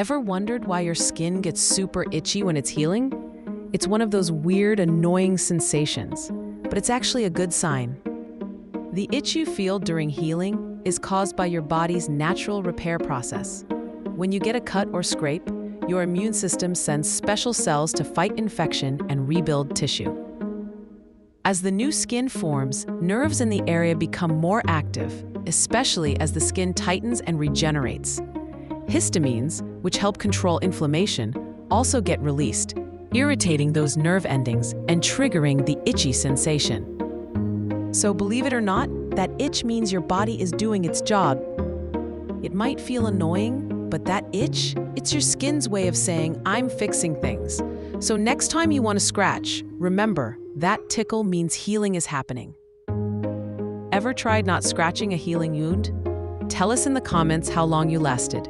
Ever wondered why your skin gets super itchy when it's healing? It's one of those weird, annoying sensations, but it's actually a good sign. The itch you feel during healing is caused by your body's natural repair process. When you get a cut or scrape, your immune system sends special cells to fight infection and rebuild tissue. As the new skin forms, nerves in the area become more active, especially as the skin tightens and regenerates. Histamines, which help control inflammation, also get released, irritating those nerve endings and triggering the itchy sensation. So believe it or not, that itch means your body is doing its job. It might feel annoying, but that itch, it's your skin's way of saying, I'm fixing things. So next time you want to scratch, remember, that tickle means healing is happening. Ever tried not scratching a healing wound? Tell us in the comments how long you lasted.